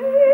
Woo!